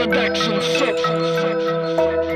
Production Substance.